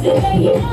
Let me